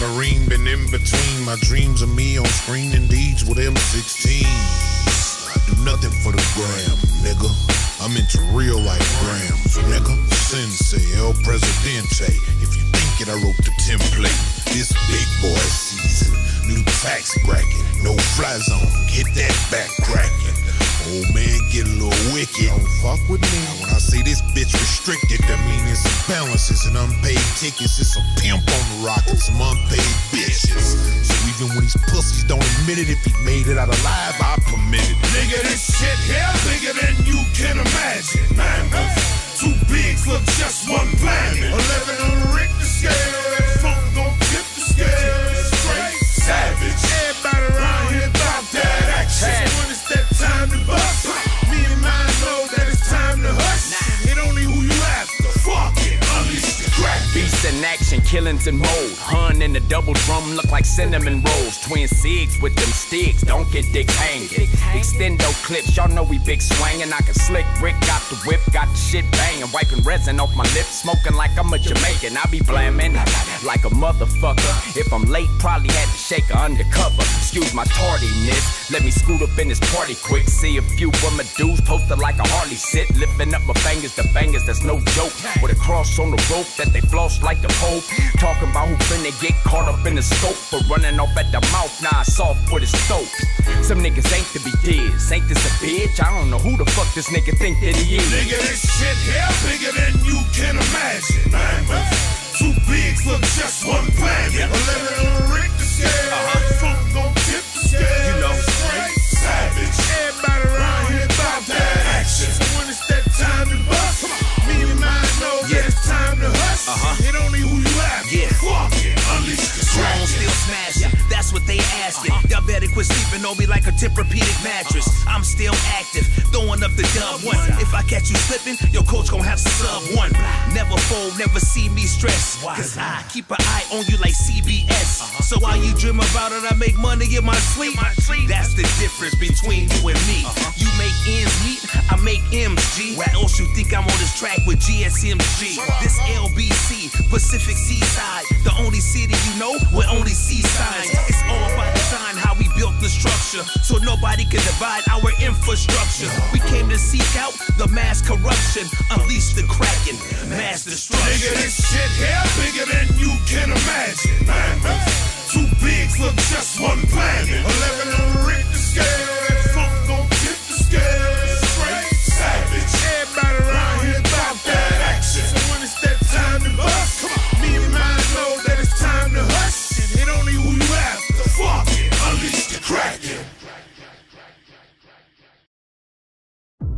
Marine been in between my dreams of me on screen and deeds with M16. I do nothing for the gram, nigga. I'm into real life grams, nigga. Sensei, El Presidente. If you think it, I wrote the template. This big boy season, new tax bracket, no fly zone. Get that back cracking. Old man get a little wicked. Don't fuck with me. Now, when I say this bitch restricted, that mean it's balances and unpaid tickets. It's a pimp on the rock and some unpaid bitches. So even when these pussies don't admit it, if he made it out alive, I permit it. Nigga, this shit here bigger than you can imagine. Man, two bigs look just one planet. Eleven on the Richter scale. Funk gon' tip the scale. Straight savage. Everybody around action, killings in mode. Hun in the double drum look like cinnamon rolls. Twin SIGs with them sticks, don't get dick hanging. Extendo clips, y'all know we big swangin'. I can slick Rick, got the whip, got the shit bangin'. Wiping resin off my lips, smoking like I'm a Jamaican. I be blaming like a motherfucker. If I'm late, probably had to shake her undercover. Excuse my tardiness, let me scoot up in this party quick. See a few of my dudes posted like a Harley sit. Lifting up my fingers the bangers, that's no joke. With a cross on the rope that they floss like the Pope. Talking about who finna get caught up in the scope for running off at the mouth. Nah, soft with his dope. Some niggas ain't to be diz. Ain't this a bitch? I don't know who the fuck this nigga think that he is. Nigga, this shit here bigger than you can imagine. Two bigs look just one planet. On me like a Tempur-Pedic mattress. I'm still active, throwing up the dub one. If I catch you slipping, your coach gon' have to sub one. Never fold, never see me stress. Cause I keep an eye on you like CBS. So while you dream about it, I make money in my sleep. That's the difference between you and me. You make ends meet, I make M's, G. Where else you think I'm on this track with GSMG? This LBC, Pacific Seaside. The only city you know with only sea signs. It's all by design how we built the structure. So nobody can divide our infrastructure. We came to seek out the mass corruption, unleash the kraken, mass Nigga, destruction. this shit here bigger than you can imagine. Two bigs look just one planet. Eleven on the scale. Tip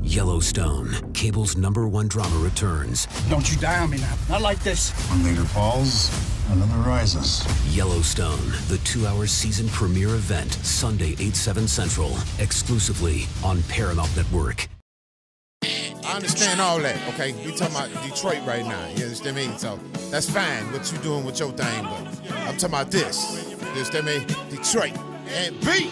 Yellowstone, cable's number one drama returns. Don't you die on me now. Not like this. One leader falls, another rises. Yellowstone, the two hour season premiere event, Sunday, 8, 7 Central, exclusively on Paramount Network. I understand all that, okay? We talking about Detroit right now. You understand me? So that's fine what you doing with your thing, but I'm talking about this. You understand me? Detroit. And B.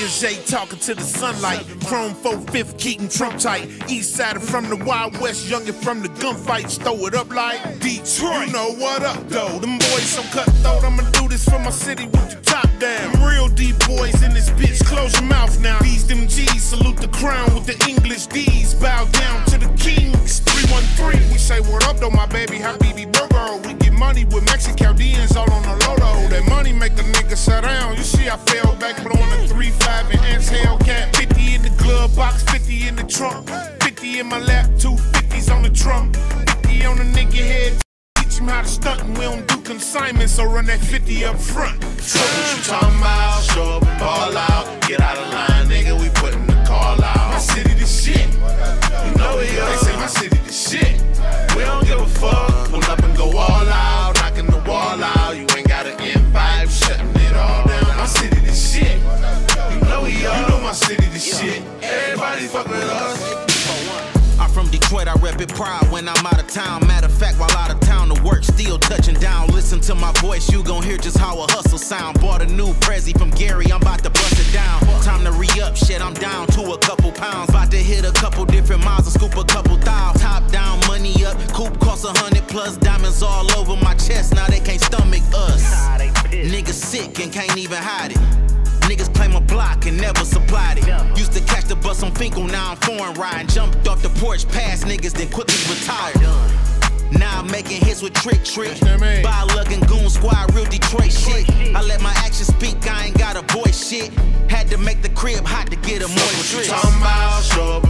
And J talking to the sunlight. Chrome 4 5th, Keaton Trump tight. East side from the Wild West, youngin' from the gunfights. Throw it up like Detroit. You know what up, though? Them boys so cutthroat. I'ma do this for my city with the top down. Them real deep boys in this bitch. Close your mouth now. These them G's. Salute the crown with the English D's. Bow down to the kings. 313. We say what up, though, my baby. Habibi Burger. We get money with Mexican Chaldeans all on the Lolo. That money make a nigga sit down. You see, I fell back blowing a 3-5 and Hellcat. 50 in the glove box, 50 in the trunk. 50 in my lap, two 50s on the trunk. 50 on the nigga head. Teach him how to stunt and we don't do consignments, so run that 50 up front. So what you talking about? Show up and ball out. Get out of line, nigga, we putting the call out. My city the shit. You know it, They say my city the shit. My city the shit. Everybody fuck with us. Detroit, I rep it proud. when I'm out of town. Matter of fact, while out of town to work, still touching down. Listen to my voice, you gon' hear just how a hustle sound. Bought a new Prezi from Gary, I'm about to bust it down. Time to re up, shit, I'm down to a couple pounds. About to hit a couple different miles and scoop a couple thou. Top down, money up, coupe costs a hundred plus. Diamonds all over my chest, now they can't stomach us. Niggas sick and can't even hide it. Niggas claim a block and never supplied it. Used to catch the bus on Finkel, now I'm foreign riding. Jumped off the porch, past niggas, then quickly retired. Now I'm making hits with Trick Trick. By luck and Goon Squad, real Detroit shit. I let my actions speak, I ain't got a boy shit. Had to make the crib hot to get a moist What you talking about? Show up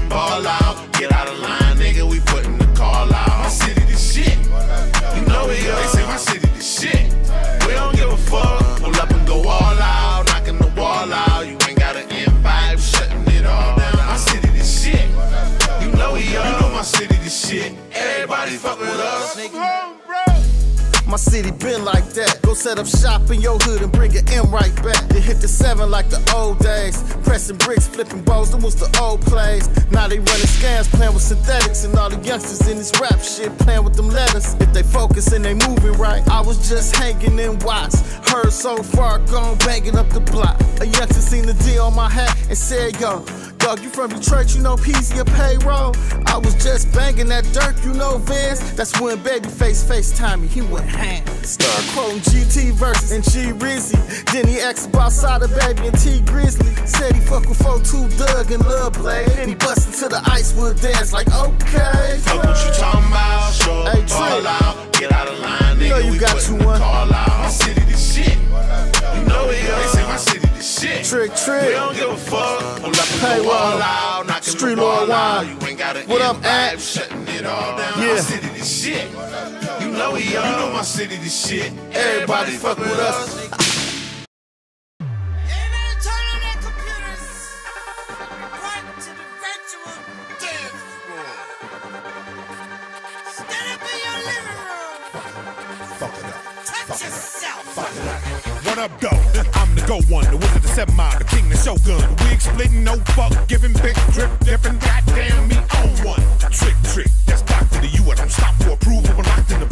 city been like that. Go set up shop in your hood and bring an M right back. They hit the seven like the old days. Pressing bricks, flipping balls, them was the old plays. Now they running scams, playing with synthetics. And all the youngsters in this rap shit playing with them letters. If they focus and they moving right, I was just hanging in Watts. Heard so far gone, banging up the block. A youngster seen the D on my hat and said, Yo, Dog, you from Detroit, you know Peezy a payroll. I was just banging that dirt, you know Vince. That's when Babyface FaceTime me, he went ham. Start quoting GT verses and G Rizzy. Then he asked about Sada Baby and Tee Grizzley. Said he fuck with 4-2 Dugg and Lil Blade. Then he bust into the Icewood dance like, okay. Fuck what you talking about? Show Hey, call out. Get out of line, nigga. You know you we got you one. Call out. City, the shit. You know we shit. Trick, trick. We don't give a fuck. Pull up and Hey, go Wall. all out, knocking Street the wall Lord out. You ain't got an What up, invite, Ant? shutting it all down. Yeah. My city, the shit. You know we are. You know my city, this shit. Everybody fuck with us. What up, though? I'm the go one, the wizard, the seven mile, the king, the shogun. Wig splitting, no fuck, giving big drip, dipping. Goddamn me on one. Trick, trick, that's Dr. to you. I don't stop for approval. I'm locked in the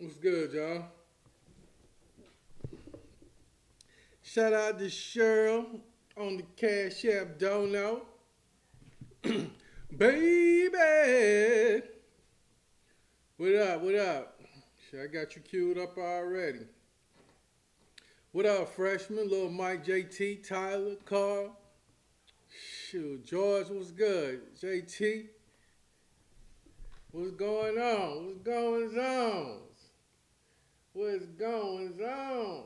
What's good, y'all? Shout out to Cheryl on the Cash App Dono. Baby! What up, what up? Shit, I got you queued up already. What up, freshman? Little Mike, JT, Tyler, Carl. Shoot, George, what's good? JT, what's going on? What's going on? What's going on?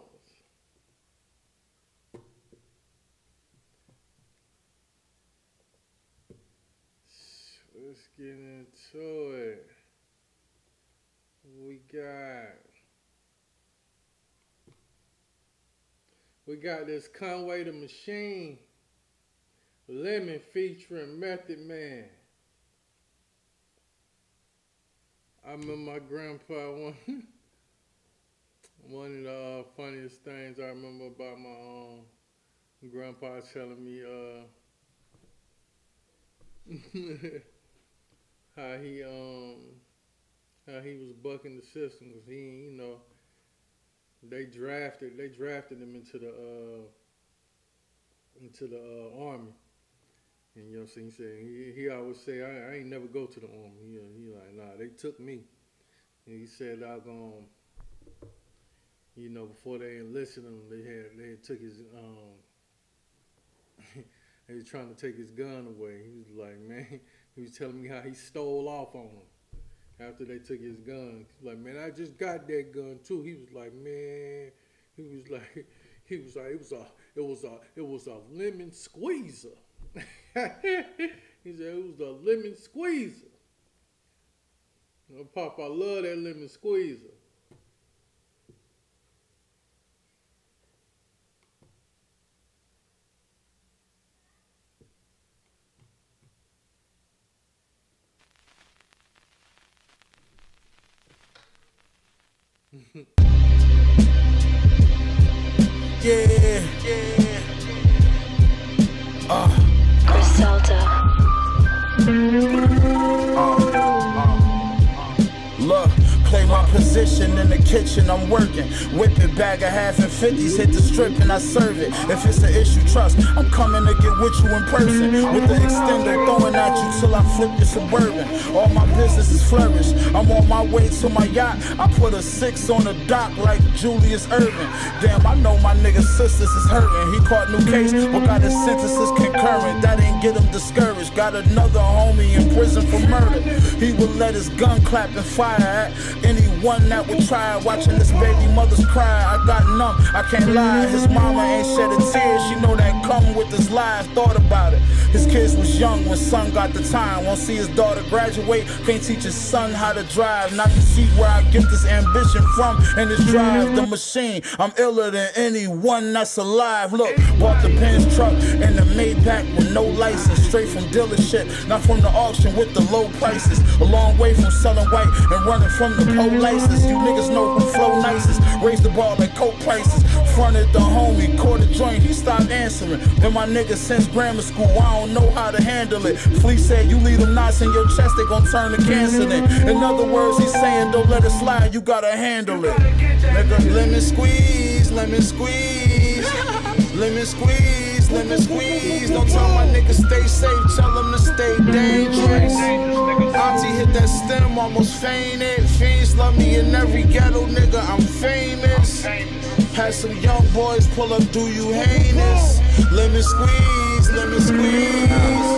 Let's get into it. We got? We got this Conway the Machine. Lemon featuring Method Man. I'm remember my grandpa one one of the uh, funniest things I remember about my um, grandpa telling me uh, how he um how he was bucking the system because he you know they drafted they drafted him into the uh into the uh, army. And you know what I'm he, he always say I, I ain't never go to the army. He, he like nah they took me. And he said I gonna you know before they enlisted him they had they had took his um they was trying to take his gun away he was like man he was telling me how he stole off on him after they took his gun. Like, man, I just got that gun too. He was like, man, he was like, he was like, it was a, it was a, it was a lemon squeezer. he said it was a lemon squeezer. Pop, I love that lemon squeezer. Yeah. In the kitchen, I'm working. Whip it, bag of half and fifties, hit the strip and I serve it. If it's an issue, trust, I'm coming to get with you in person. With the extender throwing at you till I flip your suburban. All my businesses flourish. I'm on my way to my yacht. I put a six on the dock like Julius Erving. Damn, I know my nigga sisters is hurting. He caught new case, but got his sentences concurrent. That ain't get him discouraged. Got another homie in prison for murder. He would let his gun clap and fire at anyone that would try. Watching this baby mother's cry, I got numb. I can't lie. His mama ain't shed a tear. She know that come with this life. Thought about it. His kids was young when son got the time. Won't see his daughter graduate. Can't teach his son how to drive. Not to see where I get this ambition from and this drive. The machine. I'm iller than anyone that's alive. Look, bought the Benz truck and the Maybach with no license. Straight from dealership, not from the auction with the low prices. A long way from selling white and running from the pole license. You niggas know who flow nicest. Raise the bar like coke prices. Fronted the homie, caught a joint, he stopped answering. Been my nigga since grammar school, I don't know how to handle it. Flea said, you leave them knots in your chest, they gon' turn to cancer then. In other words, he's saying, don't let it slide, you gotta handle it. Nigga, lemon squeeze, lemon squeeze. Lemon squeeze, lemon squeeze. Don't tell my niggas stay safe, tell them to stay dangerous. Auntie hit that stem, almost fainted. Fiends love me in every ghetto, nigga, I'm famous. Had some young boys pull up, do you heinous? Lemon squeeze, lemon squeeze.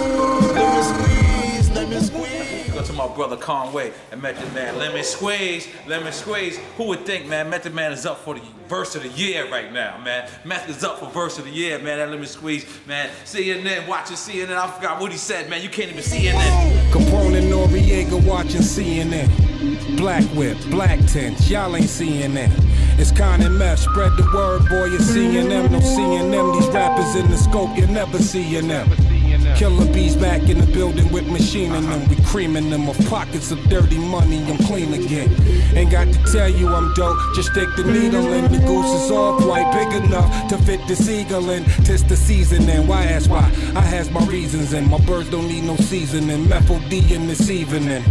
My brother Conway and Method Man. Lemon Squeeze, Lemon Squeeze. Who would think, man, Method Man is up for the verse of the year right now, man. Method is up for verse of the year, man. That Lemon Squeeze, man. CNN, watching CNN. I forgot what he said, man. You can't even see CNN. Capone and Noreaga watching CNN. Black whip, black tents, y'all ain't seeing that. It's Con and Meth, spread the word, boy, you're seeing them. No seeing them, these rappers in the scope, you're never seeing them. Killer bees back in the building with machining them. We creaming them of pockets of dirty money. I'm clean again. Ain't got to tell you I'm dope. Just stick the needle in. The goose is all quite big enough to fit the seagull in. Tis the season and why ask why? I has my reasons and my birds don't need no seasoning. Methyl D in this evening.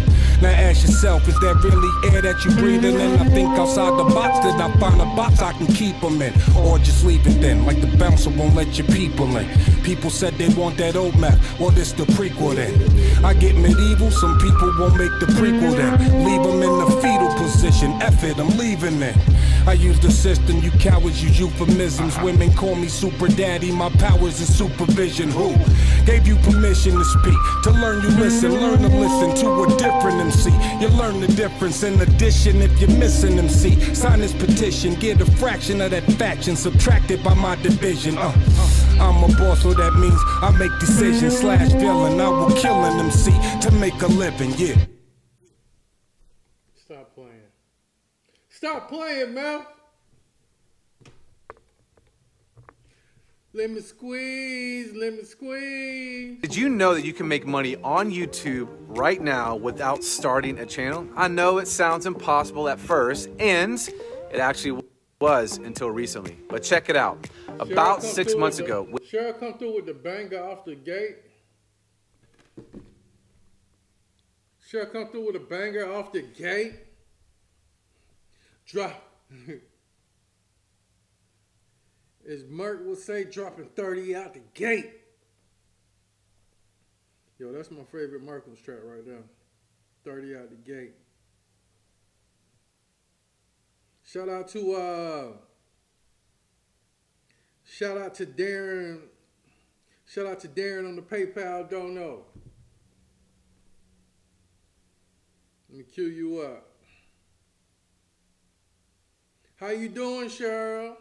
Now ask yourself, is that really air that you breathing in? I think outside the box, Did I find a box I can keep them in. Or just leave it then, like the bouncer won't let your people in. People said they want that old map, well this the prequel then. I get medieval, some people won't make the prequel then. Leave them in the fetal position, F it, I'm leaving then. I use the system, you cowards use euphemisms. Women call me super daddy, my powers is supervision. Who gave you permission to speak? To learn you listen, learn to listen to a different MC. You learn the difference in addition if you're missing MC. Sign this petition, get a fraction of that faction subtracted by my division. Uh, I'm a boss, so that means I make decisions slash villain. I will kill an MC to make a living, yeah. Stop playing. Stop playing, Mel. Let me squeeze, let me squeeze. Did you know that you can make money on YouTube right now without starting a channel? I know it sounds impossible at first, and it actually was until recently. But check it out. About come six months the- ago, Cheryl come through with the banger off the gate. Cheryl come through with a banger off the gate. Drop. As Merk would say, dropping 30 out the gate. Yo, that's my favorite Merkules track right now. 30 out the gate. Shout out to uh shout out to Darren. Shout out to Darren on the PayPal don't know. Let me cue you up. How you doing, Cheryl?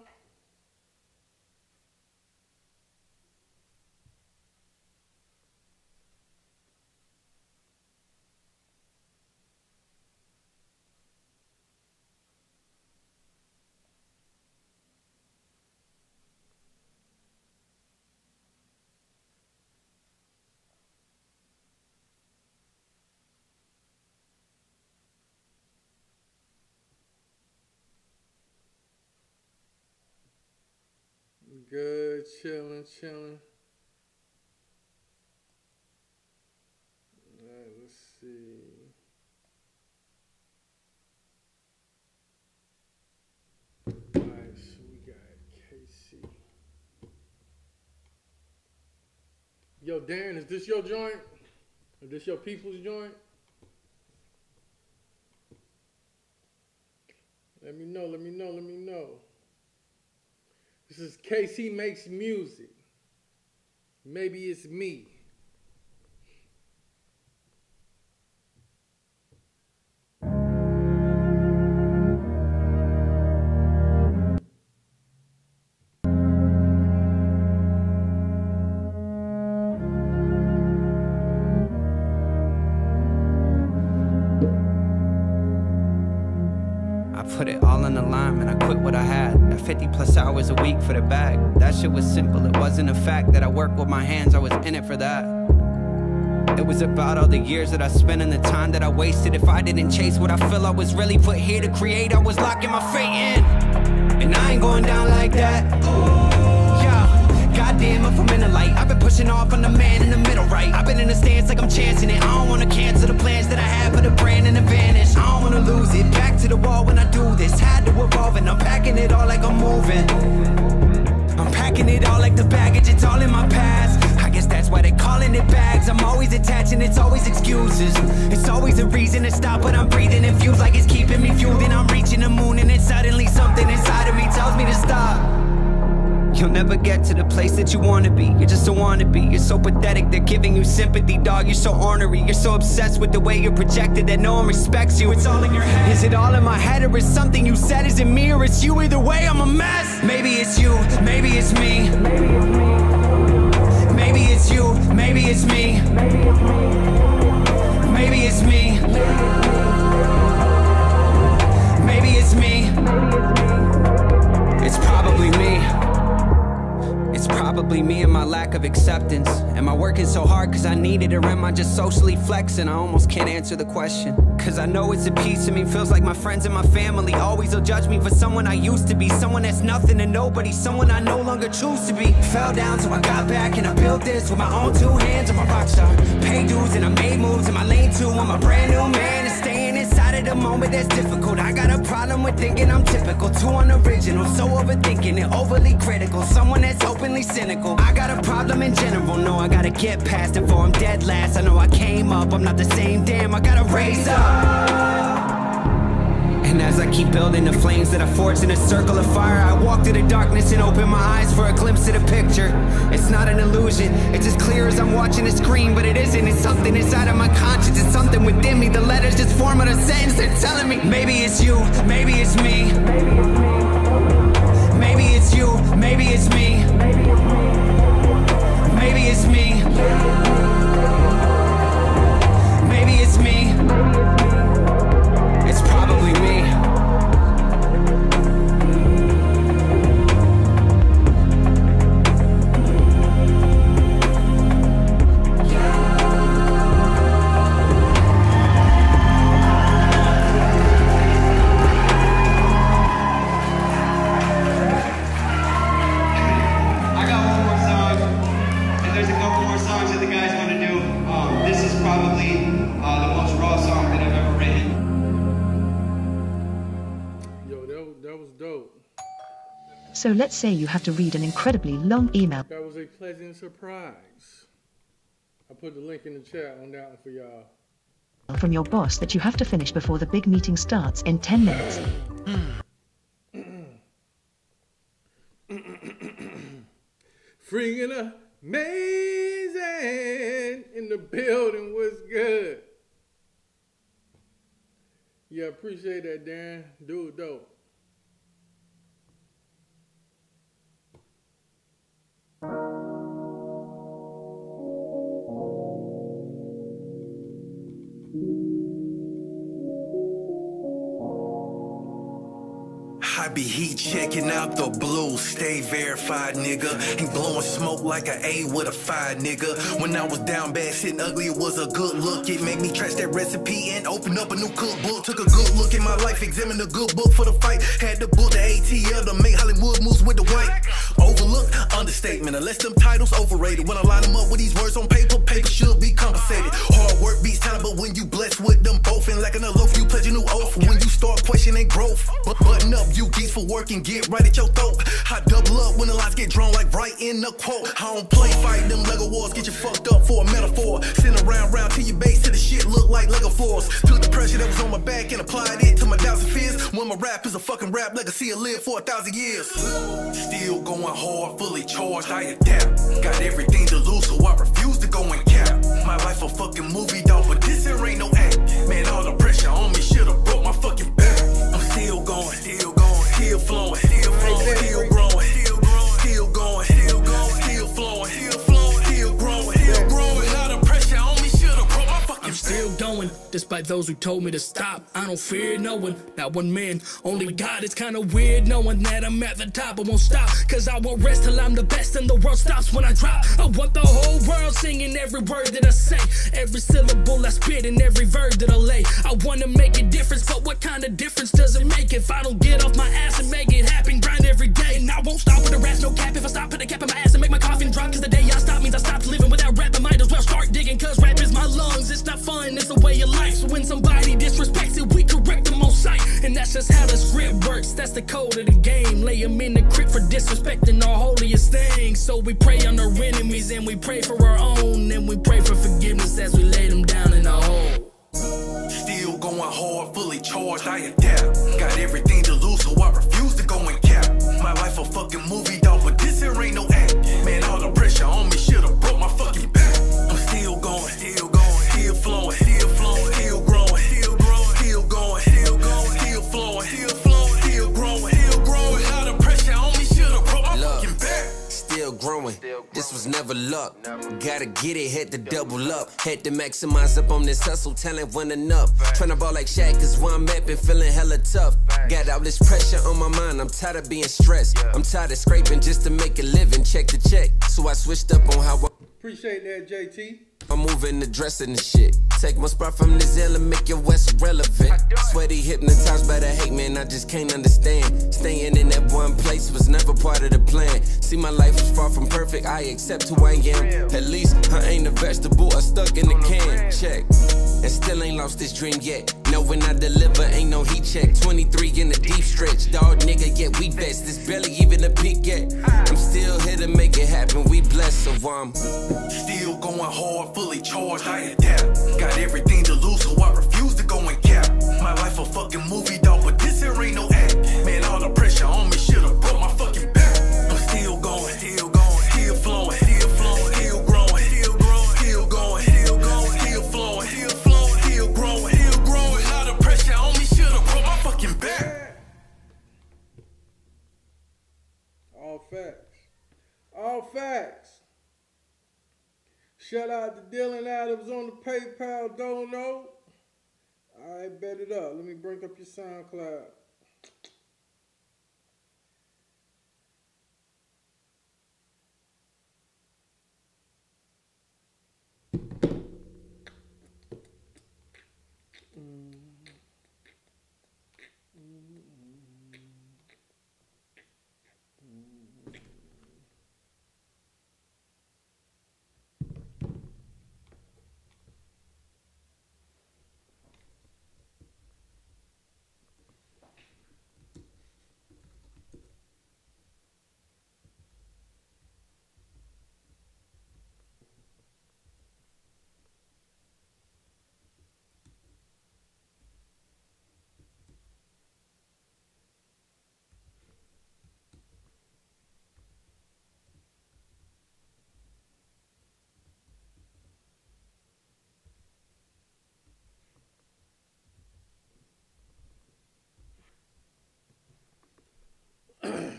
Good, chilling, chilling. Alright, let's see. Alright, so we got KC. Yo, Darren, is this your joint? Is this your people's joint? Let me know, let me know, let me know. This is Casey Makes Music. Maybe it's me. For the bag. That shit was simple. It wasn't a fact that I worked with my hands. I was in it for that. It was about all the years that I spent and the time that I wasted. If I didn't chase what I feel I was really put here to create, I was locking my fate in. And I ain't going down like that. Yeah. Goddamn, if I'm in the light, I've been pushing off on the man in the middle, right? I've been in the stance like I'm chancing it. I don't wanna cancel the plans that I have for the brand and advantage. I don't wanna lose it. Back to the wall when I do this. Had to evolve and I'm packing it all like I'm moving. Packing it all like the baggage, it's all in my past. I guess that's why they calling it bags. I'm always attaching, it's always excuses. It's always a reason to stop, but I'm breathing. It feels like it's keeping me fueled, and I'm reaching the moon, and then suddenly something inside of me tells me to stop. You'll never get to the place that you wanna be. You just don't wanna be. You're so pathetic, they're giving you sympathy, dog. You're so ornery. You're so obsessed with the way you're projected that no one respects you. It's all in your head. Is it all in my head or is something you said? Is it me or it's you? Either way, I'm a mess. Maybe it's you, maybe it's me. Maybe it's you, maybe it's me. Maybe it's me. Maybe it's me. It's probably me and my lack of acceptance. Am I working so hard cause I need it, or am I just socially flexing? I almost can't answer the question. Cause I know it's a piece of me, feels like my friends and my family always will judge me for someone I used to be. Someone that's nothing to nobody, someone I no longer choose to be. Fell down, so I got back and I built this with my own two hands. I'm a rock star. Pay dues and I made moves in my lane too. I'm a brand new man inside of the moment that's difficult. I got a problem with thinking I'm typical, too unoriginal, so overthinking it, overly critical. Someone that's openly cynical. I got a problem in general, no, I gotta get past it before I'm dead last. I know I came up, I'm not the same, damn, I gotta raise up. And as I keep building the flames that I forged in a circle of fire, I walk through the darkness and open my eyes for a glimpse of the picture. It's not an illusion, it's as clear as I'm watching a screen, but it isn't. It's something inside of my conscience, it's something within me. The letters just form a sentence, they're telling me maybe it's you, maybe it's me. Maybe it's you, maybe it's me. Let's say you have to read an incredibly long email That was a pleasant surprise. I put the link in the chat on that one for y'all. from your boss that you have to finish before the big meeting starts in 10 minutes. Freaking amazing in the building was good. Yeah, appreciate that, Darren. Dude, dope. Bye. I be heat checking out the blue, stay verified, nigga. Ain't blowing smoke like an A with a five, nigga. When I was down bad, sitting ugly, it was a good look. It made me trash that recipe and open up a new cookbook. Took a good look in my life, examined a good book for the fight. Had to book the ATL to make Hollywood moves with the white. Overlooked, understatement. Unless them titles overrated. When I line them up with these words on paper, paper should be compensated. Hard work beats talent, but when you blessed with them both and lacking a loaf, you pledge a new oath. When you start questioning growth, but button up, you geese for work and get right at your throat. I double up when the lines get drawn like right in the quote. I don't play fight, them Lego wars get you fucked up for a metaphor. Send around, round till your base to the shit look like Lego floors. Took the pressure that was on my back and applied it to my doubts and fears. When my rap is a fucking rap legacy, I live for a thousand years. Still going hard, fully charged, I adapt. Got everything to lose, so I refuse to go and cap. My life a fucking movie, dog, but this here ain't no act. Man, all the pressure on me should've broke my fucking back. Still flowing, still flowing, still despite those who told me to stop. I don't fear no one, not one man, only God. It's kinda weird knowing that I'm at the top. I won't stop, cause I won't rest till I'm the best and the world stops when I drop. I want the whole world singing every word that I say, every syllable I spit and every verb that I lay. I wanna make a difference, but what kind of difference does it make if I don't get off my ass and make it happen? Grind every day, and I won't stop with the rats, no cap. If I stop, put a cap in my ass and make my coffin drop, cause the day I stop means I stopped living without rap. I might as well start digging, cause rap is my lungs. It's not fun, it's a way of So when somebody disrespects it, we correct them on sight. And that's just how the script works, that's the code of the game. Lay them in the crypt for disrespecting our holiest things. So we pray on our enemies and we pray for our own. And we pray for forgiveness as we lay them down in a hole. Still going hard, fully charged, I adapt. Got everything to lose, so I refuse to go and cap. My life a fucking movie, dog, but this here ain't no act. Man, all the pressure on me should've broke my fucking back. Luck. Gotta get it, had to double up. Had to maximize up on this hustle, talent wasn't enough. Tryna ball like Shaq is I'm at, been feeling hella tough. Got all this pressure on my mind, I'm tired of being stressed. I'm tired of scraping just to make a living, check to check. So I switched up on how I Appreciate that, JT. I'm moving the dressing the shit. Take my spot from the Zell and make your West relevant. Sweaty, hypnotized by the hate, man, I just can't understand. Staying in that one place was never part of the plan. See, my life was far from perfect, I accept who I am. At least I ain't a vegetable, I stuck in the can. Check. And still ain't lost this dream yet. Know when I deliver, ain't no heat check. 23 in the deep stretch. Dog nigga, yet we best. This barely even a peak yet. I'm still here to make it happen. We blessed, so I'm Still going hard, fully charged, I adapt. Got everything to lose, so I refuse to go and cap. My life a fucking movie, dog, but this here ain't no act. Man, all the pressure on me should've broke my fucking back. I'm still going, still going, still flowing. All facts. All facts. Shout out to Dylan Adams on the PayPal dono. All right, bet it up. Let me bring up your SoundCloud.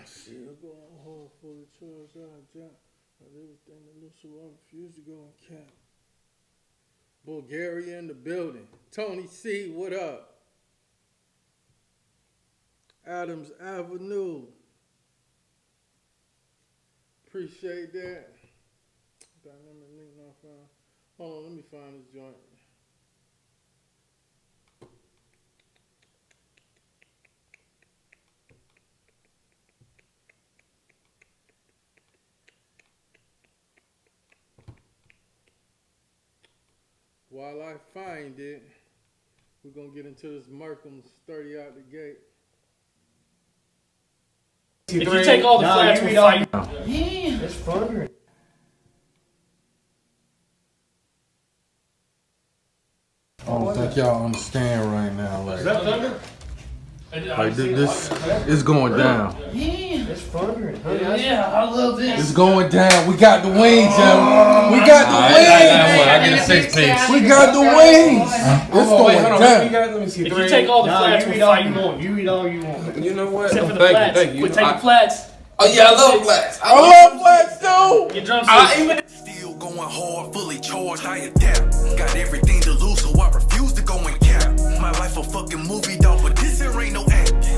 Still going hard the charge I jump. But everything that looks so I refuse to go and cap. Bulgaria in the building. Tony C, what up? Adams Avenue. Appreciate that. Hold on, let me find this joint. While I find it, we're gonna get into this Merkules 30 out the gate. If you take all the Nah, flats, you we read fight. Yeah. It's fun. I don't think y'all understand right now. Like, Is that thunder? Like thi- this, it's going down. Yeah. It's fun. Yeah, I love this. It's going down. We got the wings, yo. We got the I- I- I- wings. I get a six piece. We got the wings. It's going down. If you take all the flats, we fight. You want. You eat all you want. You know what? Except for the Thank you, flats. thank you. Quit taking I- flats. Oh yeah, I love flats. I love flats too. Your drum I set. even Still going hard, fully charged, I adapt. Got everything to lose, so I refuse to go and cap. My life a fucking movie, dog,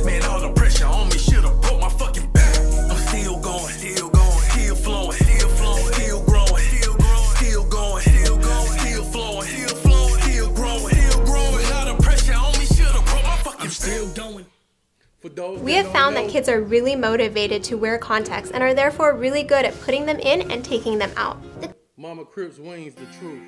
Man, all the pressure on me should've broke my fucking back. I'm still going, still going, still flowing, still flowing, still growing, still growing, still going, still going, still flowing, still flowing, still growing, still growing. All the pressure on me should've broke my fucking Still going. We have found that kids are really motivated to wear contacts and are therefore really good at putting them in and taking them out. Mama Crips wings the truth.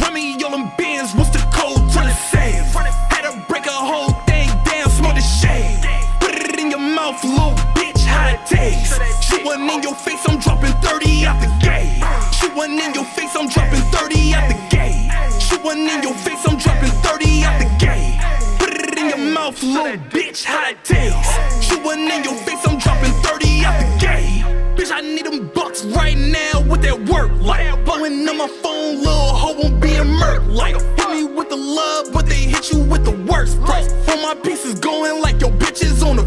Remy on them bins, what's the code? Run it safe. Had to break a whole thing down, smoke the shade. Put it in your mouth, little bitch, how it taste. Shoot one in your face, I'm dropping 30 out the gate. Shoot one in your face, I'm dropping 30 out the gate. Shoot one in your face, I'm dropping 30 out the gate. Put it in your mouth, little bitch, how it taste. Shoot one in your face, I'm dropping 30 out the gate. Bitch, I need them bucks right now with that work like. Blowing on my phone, little hoe won't be a murk like. Hit me with the love, but they hit you with the worst price. All my pieces going like your bitches on the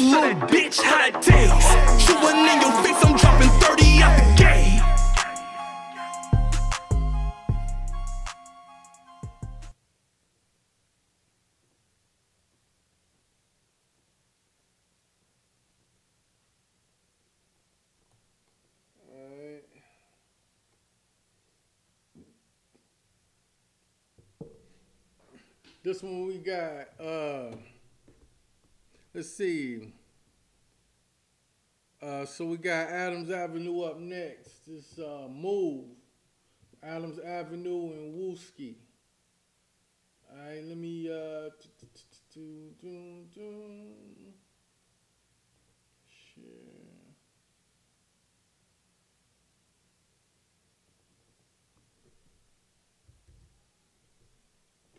little bitch, how it tastes. Shoot one in your face, I'm dropping 30 out the gate. This one we got, uh, let's see. Uh, so we got Adams Avenue up next. This uh, move, Adams Avenue and Wooski. All right, let me. Uh.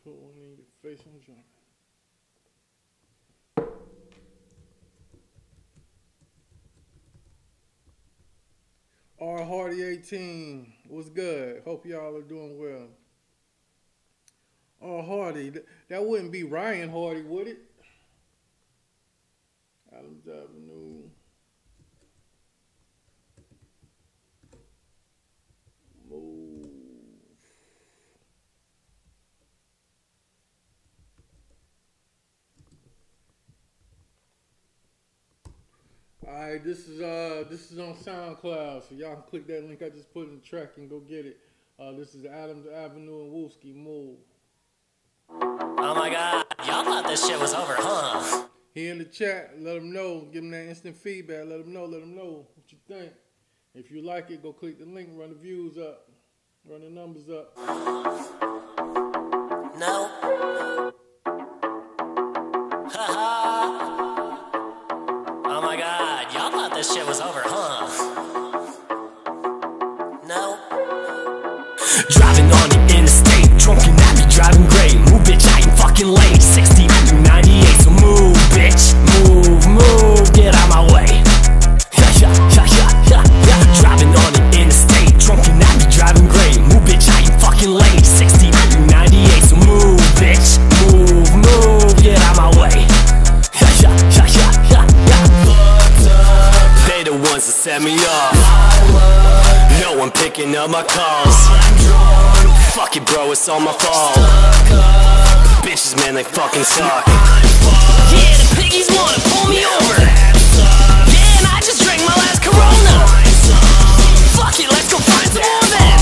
Put one in your face jump. R Hardy 18, was good? Hope y'all are doing well. R Hardy, th- that wouldn't be Ryan Hardy, would it? Adams Avenue. Move. All right, this is uh this is on SoundCloud, so y'all can click that link I just put in the track and go get it. Uh, this is Adams Avenue and Wolski Move. Oh my god, y'all thought this shit was over, huh? He in the chat, let him know, give him that instant feedback, let him know, let him know what you think. If you like it, go click the link, run the views up, run the numbers up. No. Was over, huh? No. Driving on the interstate, drunk and I be driving great. Move, bitch, I ain't fucking late. 60 through 98, so move, bitch. Move, move, get out my way. Up my calls. Fuck it, bro, it's all my fault. Bitches, man, they fucking suck. Yeah, the piggies wanna pull me over. Yeah, and I just drank my last Corona. Fuck it, let's go find some more then.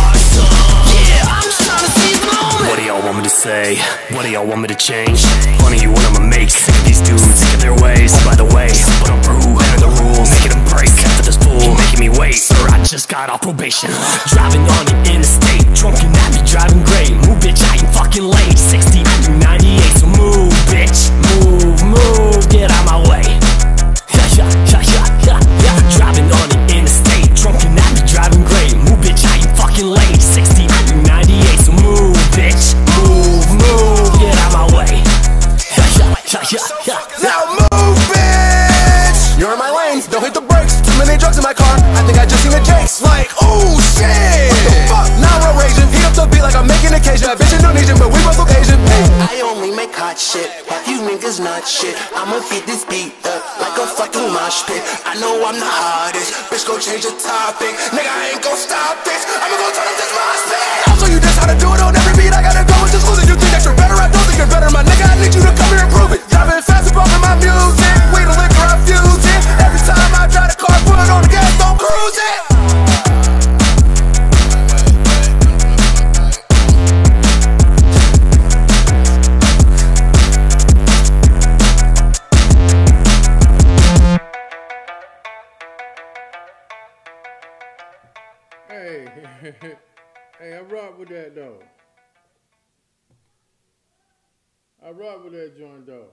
Yeah, I'm just trying to seize the moment. What do y'all want me to say? What do y'all want me to change? Fun of you what I'ma make. Sick of these dudes, sick of their ways. Oh, by the way, but I'm through. The rules, making them break. For this fool, making me wait. Sir, I just got off probation. Driving on the interstate, drunk and I be driving great. Move, bitch, I ain't fucking late. 60 through 98, so move, bitch. Move, move, get out my way. Yeah, yeah, yeah, yeah, yeah, yeah. Driving on the interstate, drunk and I be driving great. Move, bitch, I ain't fucking late. 60 through 98, so move, bitch. Move, move, get out my way. Yeah, yeah, yeah, yeah, yeah. Now move, bitch! You're in my lane, don't hit the brakes. Too many drugs in my car. Shit, you niggas not shit. I'ma beat this beat up like a fucking mosh pit. I know I'm the hottest, bitch go change the topic. Nigga, I ain't gon' stop this. I'ma go turn up this mosh that though. I rock with that joint though.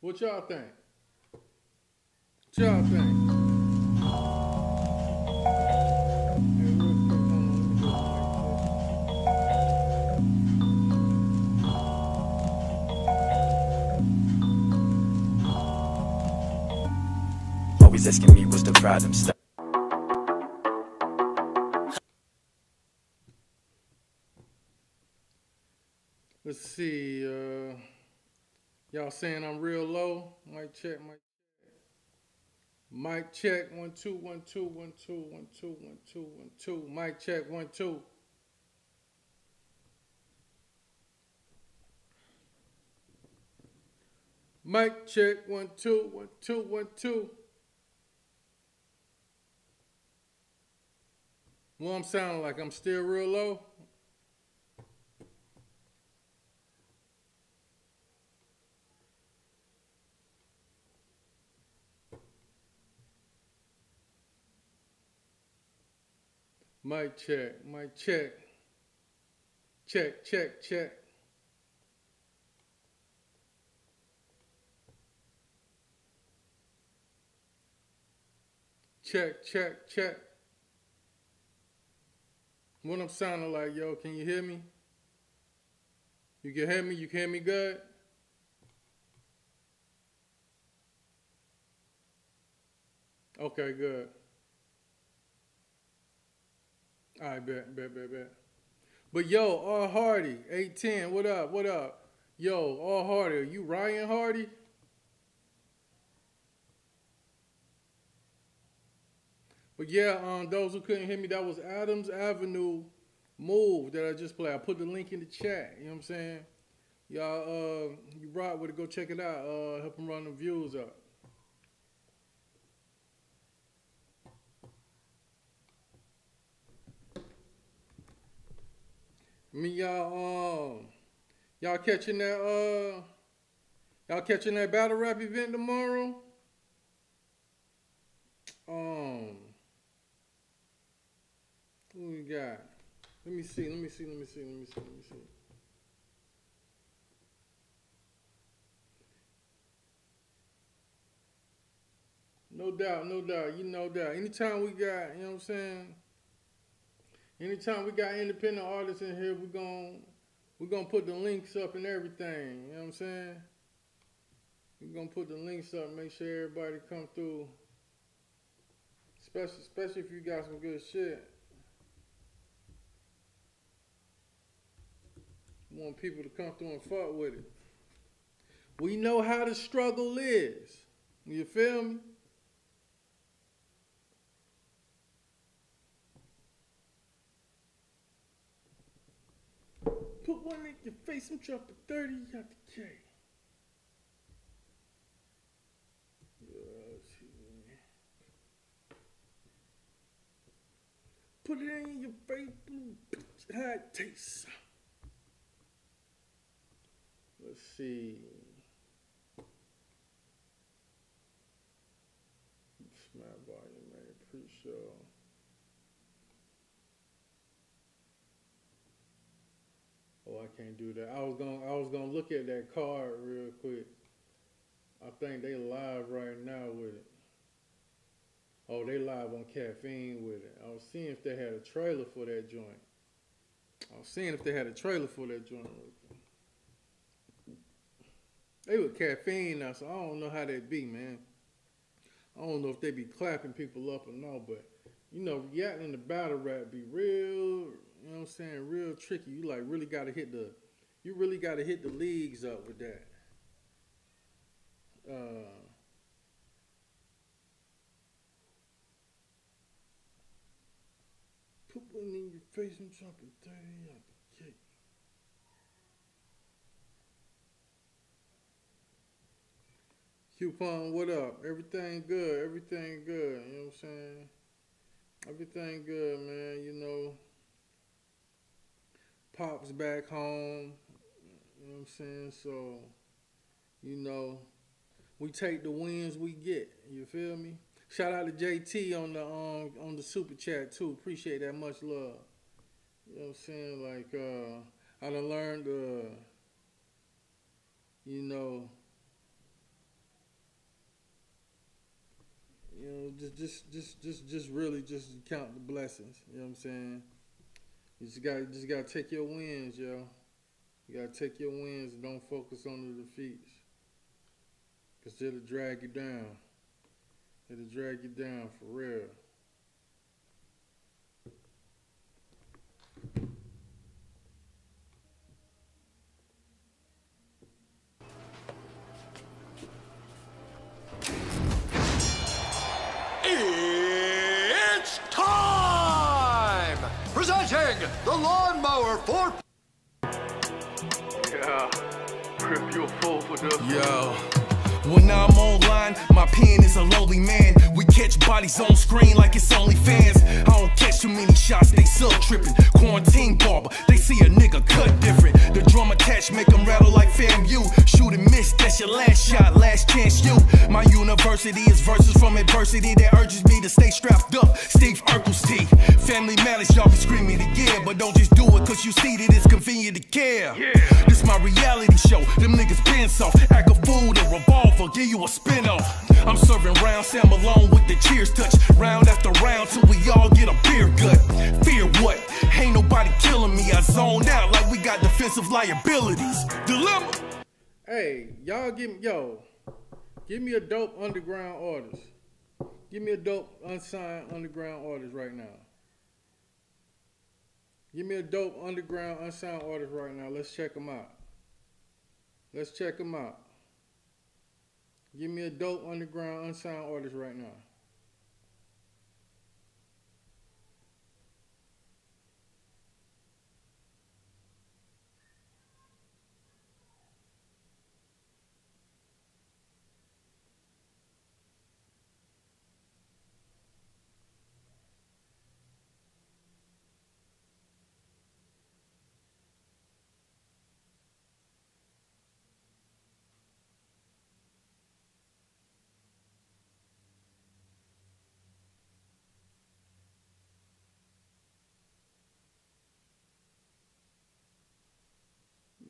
What y'all think? What y'all think? Always asking me what's the problem. Stop. Let's see. Uh, y'all saying I'm real low? Mic check. Mic. Check. Mic check. One two one two one two one two one two one two. Mic check. One two. Mic check. One two one two one two. What I'm sounding like? I'm still real low. Mic check, mic check. Check, check, check. Check, check, check. What I'm sounding like, yo, can you hear me? You can hear me? You can hear me good? Okay, good. Right, bet, bet, bet, bet. But yo, All Hardy, 810, what up, what up? Yo, All Hardy, are you Ryan Hardy? But yeah, um, those who couldn't hear me, that was Adams Avenue Move that I just played. I put the link in the chat, you know what I'm saying? Y'all, uh, you rock with it, go check it out. Uh, help them run the views up. Mean, y'all, um, y'all catching that, uh, y'all catching that battle rap event tomorrow? Um, who we got? Let me see, let me see, let me see, let me see, let me see. No doubt, no doubt, you know that. Anytime we got, you know what I'm saying? Anytime we got independent artists in here, we're going we're gonna put the links up and everything. You know what I'm saying? We're gonna put the links up, make sure everybody come through. Especially especially if you got some good shit. We want people to come through and fuck with it. We know how the struggle is. You feel me? Put one in your face, I'm dropping 30 out the K. Put it in your face, bitch, how it tastes. see. Smart volume, man. Pre-show. Oh, I can't do that. I was gonna, I was gonna look at that card real quick. I think they live right now with it. Oh, they live on caffeine with it. I was seeing if they had a trailer for that joint. I was seeing if they had a trailer for that joint. They with caffeine now, so I don't know how that be, man. I don't know if they be clapping people up or no, but you know, reacting in the battle rap be real, you know what I'm saying, real tricky. You like really gotta hit the you really gotta hit the leagues up with that. Uh in your face and jumping 30 out the gate. Coupon, what up? Everything good, everything good, you know what I'm saying? Everything good, man, you know. Pop's back home, you know what I'm saying? So, you know, we take the wins we get, you feel me? Shout out to JT on the um on the super chat too. Appreciate that much love. You know what I'm saying? Like uh I done learned uh you know you know just just just just just really just count the blessings. You know what I'm saying? You just got just gotta take your wins, yo. You gotta take your wins and don't focus on the defeats. Cause it'll drag you down. It'll drag you down for real. Lawnmower 4. Yeah, Crip, you a fool for this. Yo. When I'm online, my pen is a lowly man. We catch bodies on screen like it's only fans. I don't catch too many shots, they still tripping. Quarantine barber, they see a nigga cut different. The drum attached make them rattle like fam you. Shoot and miss, that's your last shot, last chance you. My university is verses from adversity that urges me to stay strapped up. Steve Urkel's T. Family matters, y'all be screaming to yeah, but don't just do it cause you see that it's convenient to care. Yeah. This my reality show, them niggas been soft. Act a fool, the revolver, give you a spin off. I'm serving round Sam Malone with the cheers touch. Round after round till we all get a beer gut. Fear what? Ain't nobody killing me. I zoned out like we got defensive liabilities. Dilemma. Hey, y'all give me yo, give me a dope underground artist. Give me a dope unsigned underground artist right now. Give me a dope underground unsigned artist right now. Let's check them out. Let's check them out. Give me a dope underground unsigned artist right now.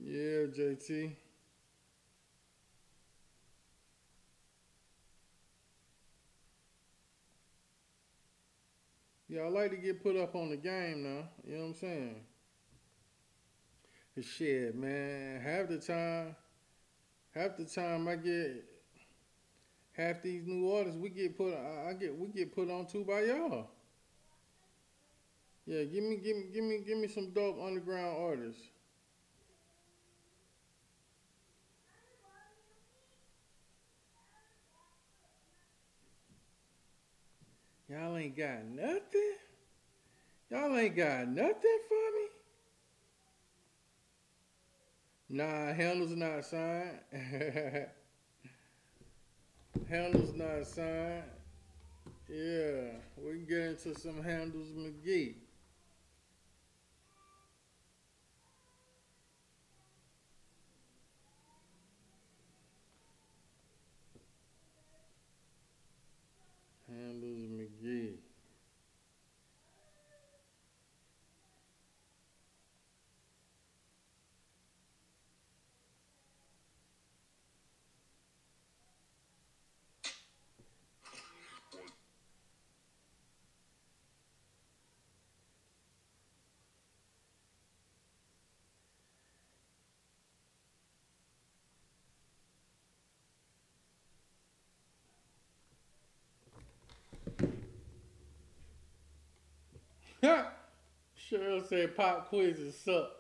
Yeah, JT. Yeah, I like to get put up on the game now. You know what I'm saying? Shit, man. Half the time, half the time I get half these new artists we get put I I get we get put on too by y'all. Yeah, give me give me give me give me some dope underground artists. Y'all ain't got nothing? Y'all ain't got nothing for me? Nah, handle's not signed. handle's not signed. Yeah, we can get into some handles McGee. Cheryl said pop quizzes suck.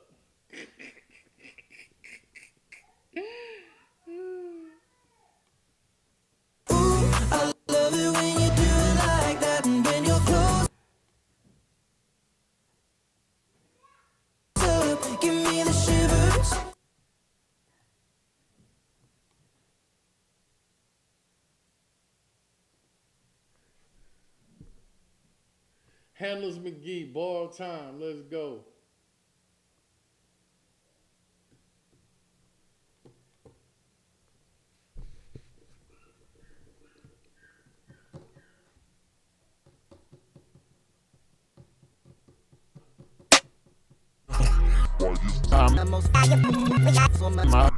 Handlers McGee, borrowed time. Let's go. Um, my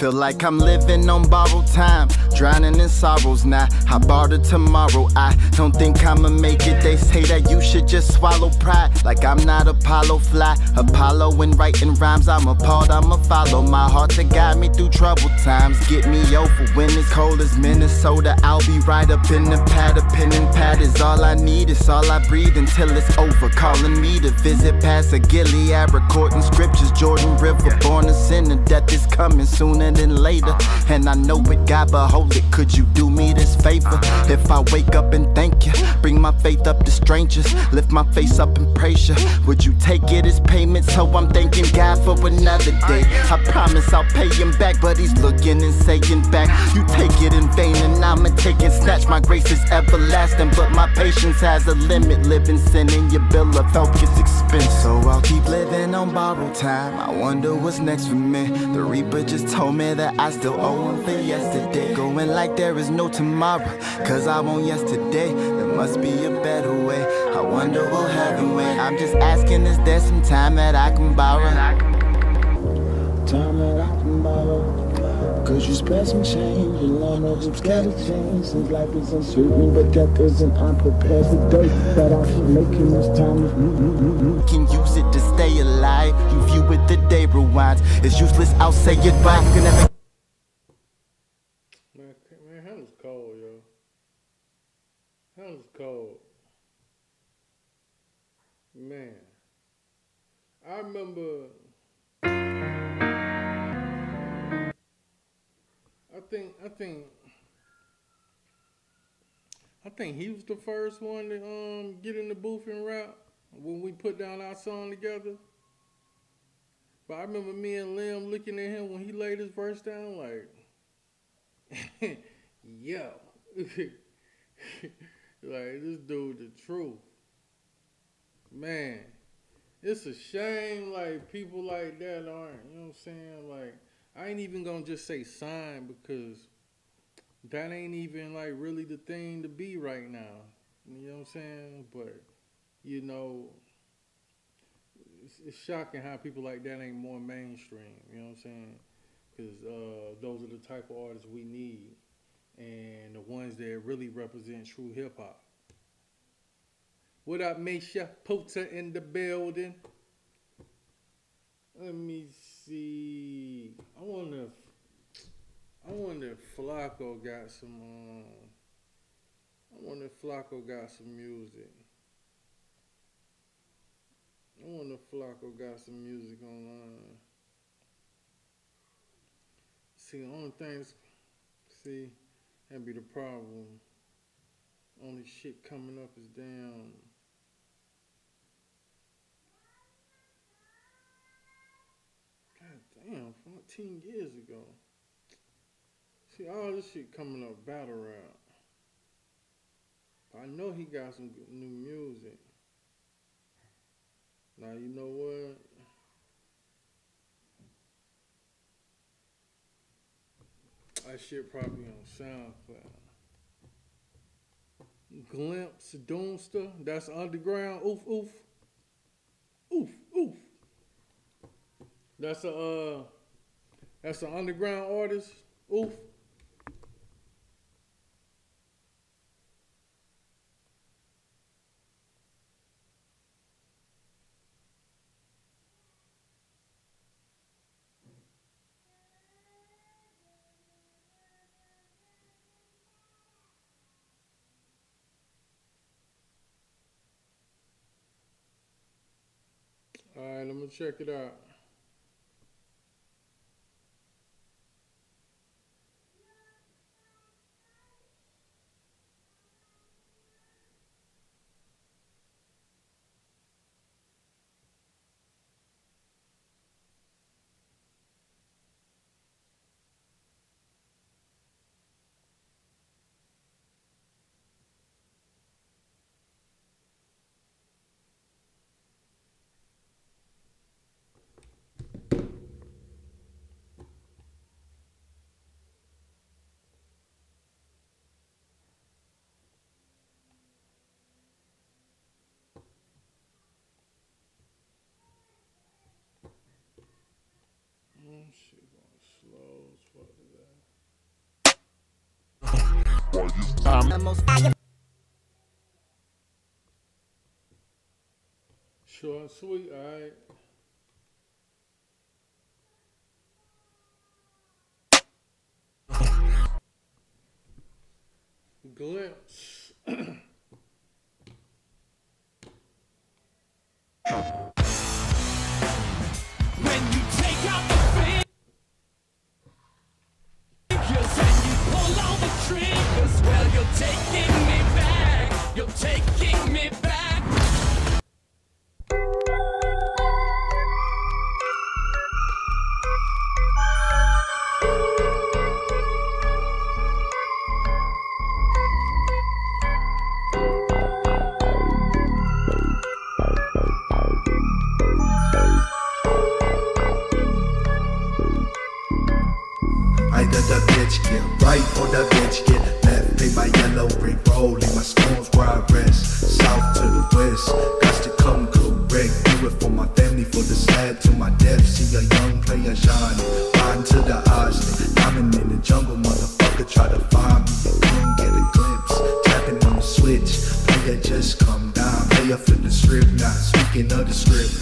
feel, like I'm living on borrowed time, drowning in sorrows now. I barter tomorrow. I don't think I'ma make it. They say that you should just swallow pride, like I'm not Apollo fly. Apollo when writing rhymes, I'm appalled. I'ma follow my heart to guide me through troubled times. Get me over when it's cold as Minnesota. I'll be right up in the pad. A pen and pad is all I need. It's all I breathe until it's over. Calling me to visit Pastor Gilead, recording scriptures. Jordan River, born a sinner. Death is coming sooner than later. And I know it, God, but hold it. Could you do me this favor? If I wake up and thank you, bring my faith up to strangers, lift my face up and praise you. Would you take it as payment? So I'm thanking God for another day. I promise I'll pay him back, but he's looking and saying back. You take it in vain, and I'ma take and snatch. My grace is everlasting, but my patience has a limit. Living sin in your bill of health gets expensive. So I'll keep living on borrowed time. I wonder what's next for me. The Reaper just told me that I still owe him for yesterday. Going like there is no tomorrow, cause I want yesterday. There must be a better way. I wonder what heaven way. I'm just asking, is there some time that I can borrow? Time that I can borrow. Cause you spread some change and I know some scattered change Since life is uncertain but death isn't I'm prepared unprepared today But I should making this time new. Can use it to stay alive. You view it, the day rewinds. It's useless, I'll say goodbye. You can never Man, man, Handle's cold, yo. Handle's cold. Man. I remember I think I think I think he was the first one to um get in the booth and rap when we put down our song together. But I remember me and Lem looking at him when he laid his verse down like yo. like this dude the truth. Man, it's a shame like people like that aren't, you know what I'm saying? Like I ain't even gonna just say sign because that ain't even like really the thing to be right now. You know what I'm saying? But you know, it's, it's shocking how people like that ain't more mainstream. You know what I'm saying? Because uh, those are the type of artists we need, and the ones that really represent true hip hop. What up, Misha Puta in the building? Let me see. I wonder if I wonder if Flacco got some. Um, I wonder if Flacco got some music. I wonder if Flacco got some music online. See, the only things, see, that'd be the problem. Only shit coming up is damn. Damn, 14 years ago. See, all this shit coming up battle rap. I know he got some good new music. Now, you know what? That shit probably on SoundCloud. Glimpse Doomster, that's underground. Oof, oof. That's a uh, that's an underground artist. Oof. All right, I'm gonna check it out. Um. Sure, sweet, alright. Glimpse. Come down. Play up in the script Not Speaking of the script.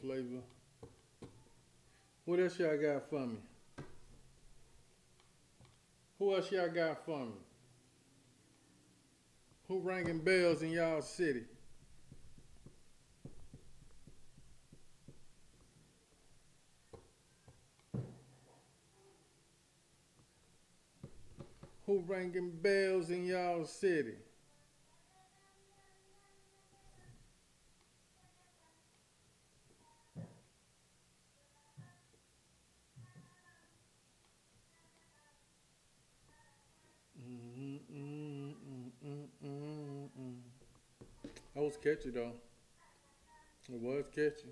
flavor. What else y'all got for me? Who else y'all got for me? Who ringing bells in y'all city? Who ringing bells in y'all city? That was catchy though. It was catchy.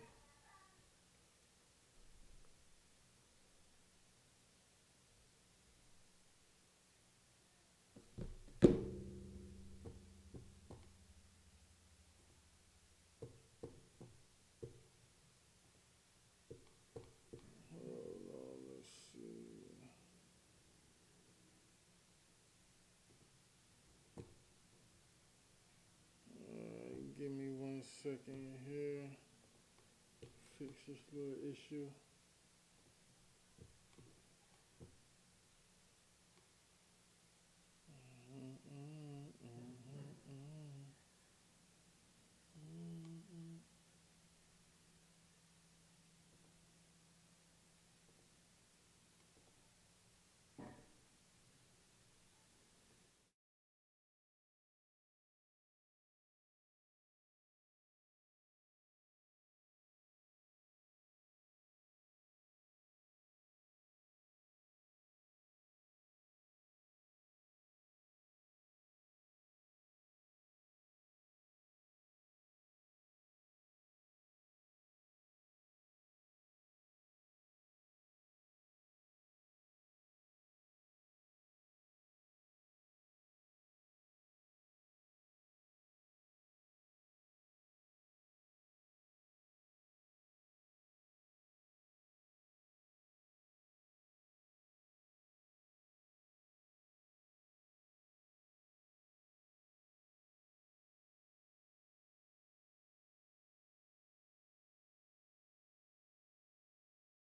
Give me one second here. Fix this little issue.